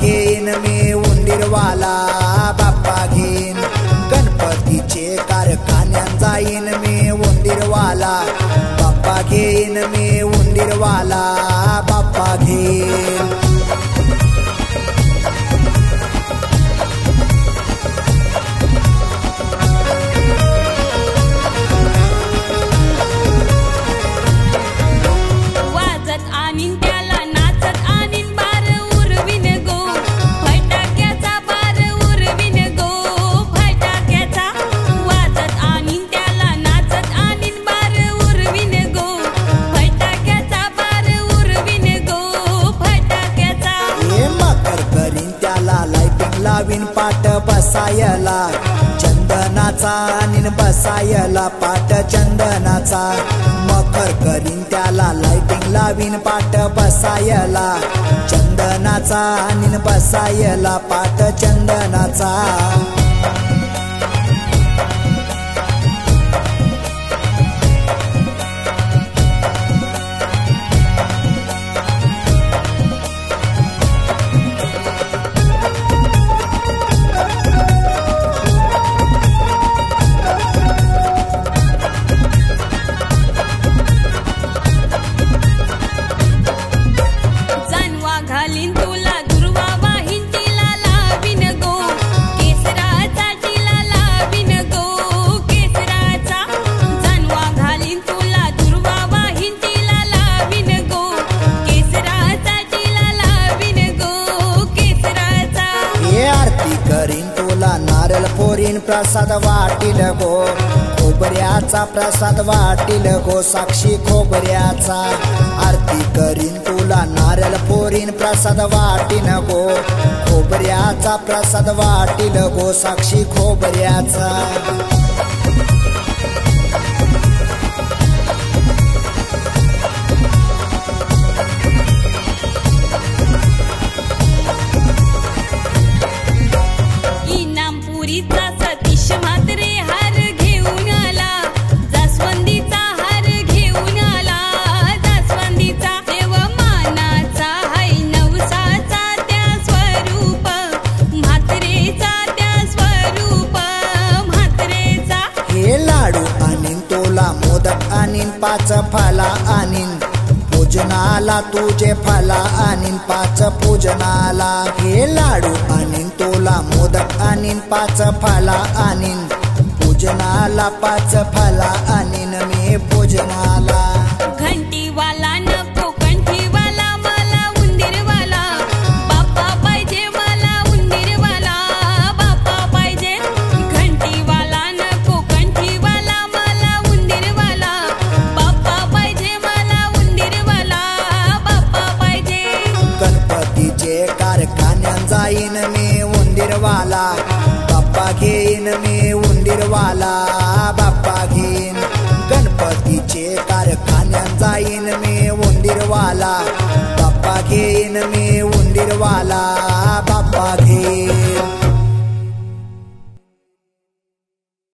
घेईन मी उंदीरवाला बाप्पा घेईन. गणपतीचे कारखान्यात जाईन मी उंदीरवाला बाप्पा घेईन मी उंदीरवाला बाप्पा घेईन. लावीन पाट बसायला. चंदनाचा आणि बसायला. पाट चंदनाचा. मकर करीन त्याला. लाईटिंग लावीन पाट बसायला. चंदनाचा आणि बसायला. पाट चंदनाचा. करीन नारळ पोरीन प्रसाद वाटील गो. खोबऱ्याचा प्रसाद वाटील गो. साक्षी खोबऱ्याचा. आरती करीन तुला नारळ पोरीन प्रसाद वाटील गो. खोबऱ्याचा प्रसाद वाटील गो. साक्षी खोबऱ्याचा. मोदक आणीन पाच फाला आणीन पूजनाला तुझे फाला आणीन पाच पूजनाला हे लाडू आणीन तोला मोदक आणीन पाच फाला आणीन पूजनाला पाच फाला आणीन मी उंदीरवाला बाप्पा घेईन. गणपतीचे कारखान्यात जाईन मी उंदीरवाला. बाप्पा घेईन मी उंदीरवाला बाप्पा घेईन.